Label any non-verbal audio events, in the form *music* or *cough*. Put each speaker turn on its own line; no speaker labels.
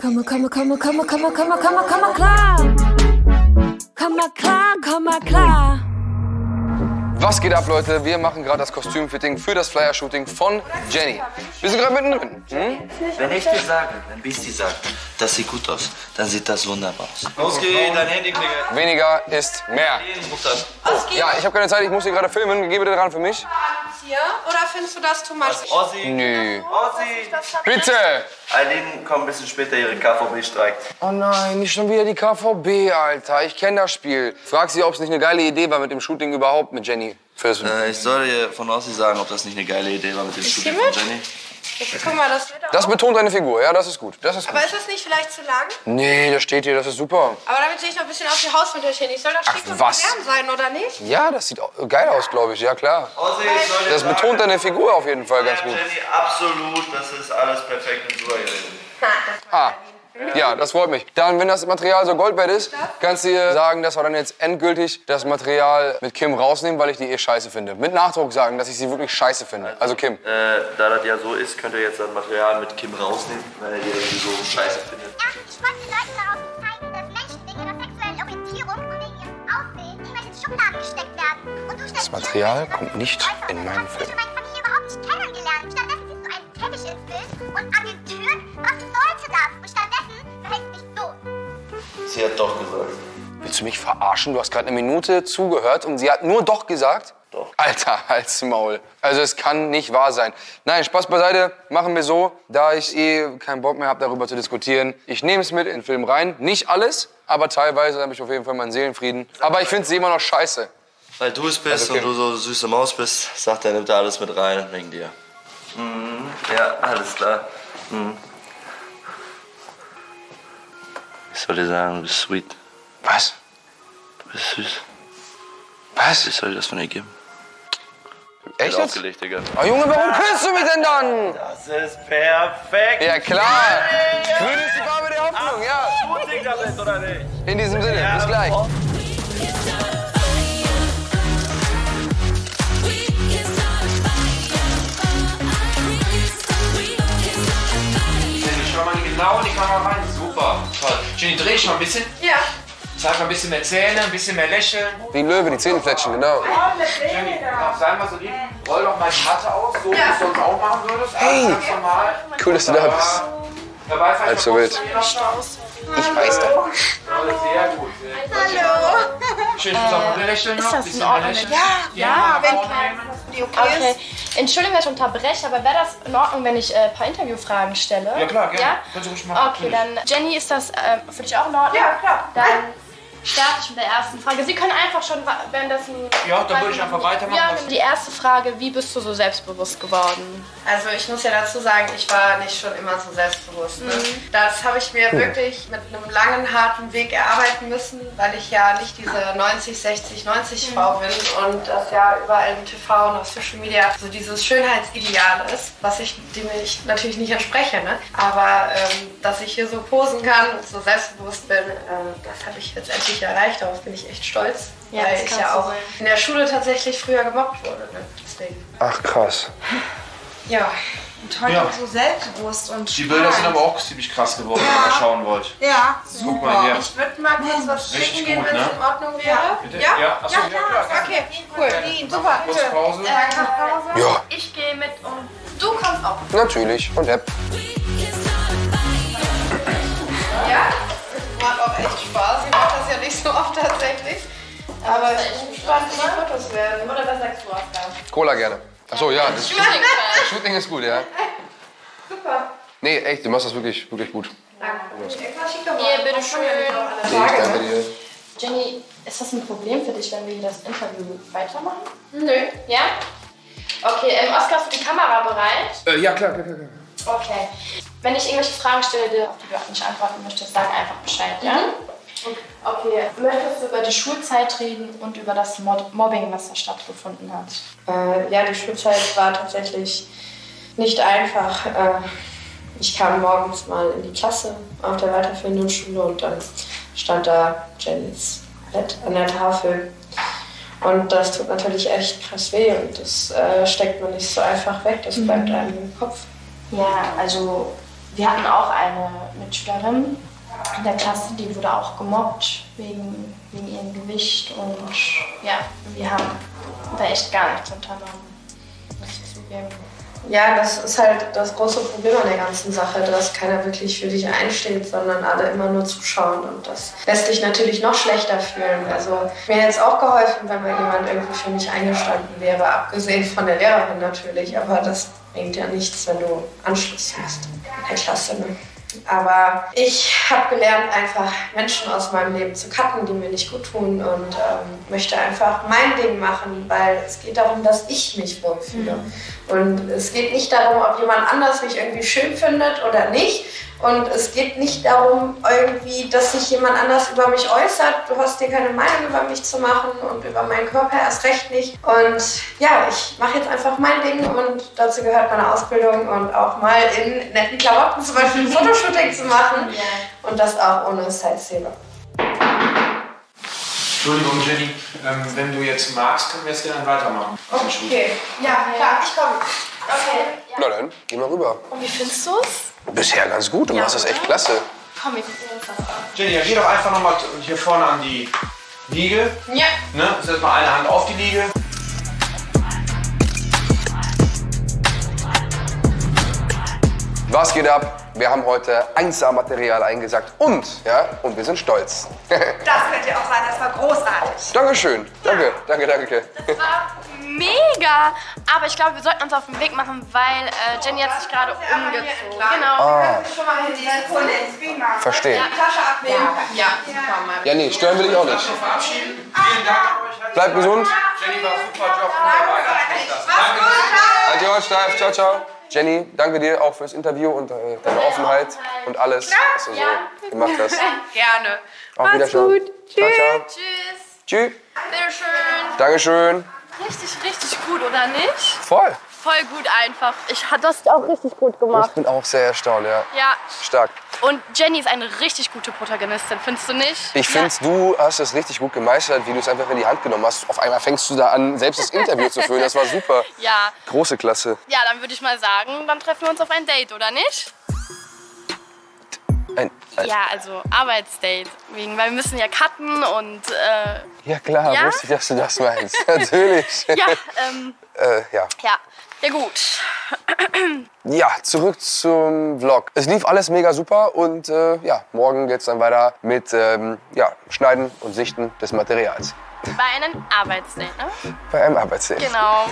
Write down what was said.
Komm mal, komm mal, komm mal, komm mal, komm mal, komm mal, komm mal, komm mal klar. Komm mal klar, komm mal klar.
Was geht ab, Leute? Wir machen gerade das Kostümfitting für das Flyer-Shooting von Jenny. Wir sind gerade mittendrin. Hm?
Wenn ich dir sage, wenn Bisti sagt, das sieht gut aus, dann sieht das wunderbar aus.
Los geht's, dein Handy klingelt.
Weniger ist mehr. Ja, ich habe keine Zeit, ich muss hier gerade filmen. Geh bitte dran für mich.
Hier? Oder findest du das too much?
Ossi,
Nö.
Ossi.
Bitte!
Eileen kommt ein bisschen später, ihre KVB streikt.
Oh nein, nicht schon wieder die KVB, Alter. Ich kenne das Spiel. Frag sie, ob es nicht eine geile Idee war mit dem Shooting überhaupt mit Jenny.
Äh, ich soll dir von Ossi sagen, ob das nicht eine geile Idee war mit dem Shooting von
mit? Guck mal, das wird
das
auch.
betont deine Figur, ja, das ist gut. Das ist gut.
Aber ist das nicht vielleicht zu lang?
Nee, das steht hier, das ist super.
Aber damit sehe ich noch ein bisschen aus wie Hauswinterchen. Ich soll doch schick und
was?
modern sein, oder nicht?
Ja, das sieht geil aus, glaube ich. Ja, klar. Das betont deine Figur auf jeden Fall ganz gut.
Jenny, absolut, das ist alles perfekt in Superhelden.
Ah, ja, das freut mich. Dann, wenn das Material so Goldbett ist, kannst du ihr sagen, dass wir dann jetzt endgültig das Material mit Kim rausnehmen, weil ich die eh scheiße finde. Mit Nachdruck sagen, dass ich sie wirklich scheiße finde. Also Kim.
Äh, da das ja so ist, könnt ihr jetzt das Material mit Kim rausnehmen, weil ihr die irgendwie so scheiße findet.
Ja, ich wollte den Leuten darauf zeigen, dass Menschen wegen ihrer sexuellen Orientierung und wegen ihrem Aussehen nicht mehr in Schubladen gesteckt werden. Und du stellst
Das Material
dir
kommt nicht in meinen Film.
Das? Und stattdessen verhältst du dich so.
Sie hat doch gesagt.
Willst du mich verarschen? Du hast gerade eine Minute zugehört und sie hat nur doch gesagt?
Doch.
Alter, halt's Maul. Also es kann nicht wahr sein. Nein, Spaß beiseite, machen wir so, da ich eh keinen Bock mehr habe, darüber zu diskutieren. Ich nehme es mit in den Film rein. Nicht alles, aber teilweise habe ich auf jeden Fall meinen Seelenfrieden. Aber ich finde sie immer noch scheiße.
Weil du es bist
Also, Kim.
und du so süße Maus bist, sagt er, nimmt er alles mit rein wegen dir. Mhm. Ja, alles klar. Mhm. Soll dir sagen, du bist sweet.
Was?
Du bist süß.
Was?
Ich soll dir das von ihr geben.
Echt jetzt?
aufgelegt, Digga.
Oh Junge, warum küsst du mich denn dann?
Das ist perfekt.
Ja klar. Grün ist die Farbe der Hoffnung, ja.
Shooting damit, oder nicht?
In diesem Sinne, bis gleich.
Genau in die Kamera rein. Super. Toll. Jenny, dreh dich mal ein bisschen.
Ja.
Zeig mal ein bisschen mehr Zähne, ein bisschen mehr Lächeln.
Wie ein Löwe, die Zähnefletschen, genau.
Jenny, sei mal so lieb. Roll doch mal die Matte aus, so wie du es sonst auch machen würdest.
Hey.
Normal.
Cool, dass du da bist. Halb so wild. Ich weiß doch.
Sehr gut. Sehr gut. Schön, ich muss auch mal lächeln noch.
Ist das
bisschen
in Ordnung?
lächeln.
Ja,
Ja,
wenn die okay,
Okay.
ist.
Entschuldigung, dass ich unterbreche, aber wäre das in Ordnung, wenn ich äh, ein paar Interviewfragen stelle?
Ja, klar, gerne.
Ja?
Kannst du ruhig machen.
Okay, dann Jenny, ist das äh, für dich auch in Ordnung?
Ja, klar.
Dann starte ich mit der ersten Frage. Sie können einfach schon wa- währenddessen...
Ja, dann würde ich einfach weitermachen.
Ja, die erste Frage, wie bist du so selbstbewusst geworden?
Also ich muss ja dazu sagen, ich war nicht schon immer so selbstbewusst. Ne? Das habe ich mir wirklich mit einem langen, harten Weg erarbeiten müssen, weil ich ja nicht diese 90, 60, 90 Frau bin und das ja überall im TV und auf Social Media so dieses Schönheitsideal ist, was ich dem ich natürlich nicht entspreche. Ne? Aber ähm, dass ich hier so posen kann und so selbstbewusst bin, äh, das habe ich jetzt endlich erreicht. Darauf bin ich echt stolz.
Ja,
weil
das
ich ja auch
sein.
in der Schule tatsächlich früher gemobbt wurde. Ne? Deswegen.
Ach krass.
Ja.
Und heute
Ja.
so selbstbewusst und
Die Bilder sind aber auch ziemlich krass geworden, wenn ihr mal schauen wollt.
Ja,
Guck mal hier.
Ich würde mal kurz was
Richtig
schicken gehen, wenn es
ne?
in Ordnung wäre.
Bitte?
Ja?
Ja, achso, ja, klar.
Okay, cool. Super.
Kurz Pause.
Ja,
Ich gehe mit und du kommst auch.
natürlich. Und App.
Ja? Macht auch echt Spaß. Ich mache das ja nicht so oft tatsächlich. Aber ich bin gespannt, wie die Fotos werden.
Oder was sagst du, Oskar?
Cola gerne. Ach so, ja, das Shooting, das Shooting ist gut, ja.
Super.
Nee, echt, du machst das wirklich, wirklich gut.
Schick doch mal.
Hier, bitteschön.
Ich danke dir.
Jenny, ist das ein Problem für dich, wenn wir hier das Interview weitermachen?
Nö.
Ja? Okay, ähm, Oskar, hast du die Kamera bereit?
Äh, ja, klar, klar, klar. klar.
Okay. Wenn ich irgendwelche Fragen stelle, auf die du auch nicht antworten möchtest, sag einfach Bescheid, ja? Okay. Möchtest du über die Schulzeit reden und über das Mod Mobbing, was da stattgefunden hat?
Äh, ja, die Schulzeit war tatsächlich nicht einfach. Äh, ich kam morgens mal in die Klasse auf der weiterführenden Schule und dann stand da Jennys Bett an der Tafel. Und das tut natürlich echt krass weh und das äh, steckt man nicht so einfach weg, das bleibt einem im Kopf.
Ja, also wir hatten auch eine Mitschülerin in der Klasse, die wurde auch gemobbt wegen, wegen ihrem Gewicht und ja, wir haben da echt gar nichts unternommen, muss ich zugeben.
Ja, das ist halt das große Problem an der ganzen Sache, dass keiner wirklich für dich einsteht, sondern alle immer nur zuschauen. Und das lässt dich natürlich noch schlechter fühlen. Also mir hätte es auch geholfen, wenn mal jemand irgendwie für mich eingestanden wäre, abgesehen von der Lehrerin natürlich. Aber das bringt ja nichts, wenn du Anschluss hast in der Klasse. Ne? Aber ich habe gelernt, einfach Menschen aus meinem Leben zu cutten, die mir nicht gut tun und ähm, möchte einfach mein Ding machen, weil es geht darum, dass ich mich wohlfühle. Und es geht nicht darum, ob jemand anders mich irgendwie schön findet oder nicht. Und es geht nicht darum, irgendwie, dass sich jemand anders über mich äußert. Du hast dir keine Meinung über mich zu machen und über meinen Körper erst recht nicht. Und ja, ich mache jetzt einfach mein Ding und dazu gehört meine Ausbildung und auch mal in netten Klamotten zum Beispiel ein Fotoshooting zu machen. Und das auch ohne Sidestealer.
Entschuldigung, Jenny, ähm, wenn du jetzt magst, können wir es gerne weitermachen.
Okay, ja, klar, ich komme.
Okay,
Na dann, geh mal rüber.
und wie findest du es?
Bisher ganz gut, du machst das echt klasse.
Komm, wir gucken uns das an.
Jenny, ja, geh doch einfach nochmal hier vorne an die Liege.
Ja.
Ne? Setz mal eine Hand auf die Liege.
Was geht ab? Wir haben heute 1A-Material eingesackt und, ja, und wir sind stolz.
Das könnt ihr auch sagen, das war großartig.
Dankeschön. Danke, danke, danke.
war mega. Aber ich glaube, wir sollten uns auf den Weg machen, weil äh, Jenny hat sich gerade umgezogen. Genau.
Ah, verstehe.
Tasche abnehmen.
Ja.
Ja, nee, stören will ich auch nicht.
Verabschieden. Vielen Dank an euch.
Bleib gesund.
Jenny war super Job.
Halt die Ohren steif. Ciao, ciao. Jenny, danke dir auch fürs Interview und äh, deine Offenheit und alles, was du so gemacht hast. *laughs*
Gerne.
Auf Wiedersehen. Ciao, ciao.
Tschüss.
Tschüss.
Bitteschön.
Dankeschön.
Richtig, richtig gut, oder nicht?
Voll.
Voll gut einfach. Ich hatte das auch richtig gut gemacht.
Ich bin auch sehr erstaunt, ja.
Ja.
Stark.
Und Jenny ist eine richtig gute Protagonistin, findest du nicht?
Ich finde, du hast es richtig gut gemeistert, wie du es einfach in die Hand genommen hast. Auf einmal fängst du da an, selbst das Interview zu führen. Das war super. *laughs*
Ja.
Große Klasse.
Ja, dann würde ich mal sagen, dann treffen wir uns auf ein Date, oder nicht?
Ein, ein,
Ja, also Arbeitsdate. Wegen, weil wir müssen ja cutten und äh,
ja, klar,
Ja?
wusste ich, dass du das meinst. *laughs* Natürlich. *laughs*
ja, ähm, *laughs*
äh, ja.
ja. Ja gut.
ja, zurück zum Vlog. Es lief alles mega super und äh, ja, morgen geht's dann weiter mit ähm, ja, Schneiden und Sichten des Materials.
Bei einem Arbeitsdate, ne?
Bei einem Arbeitsdate.
Genau.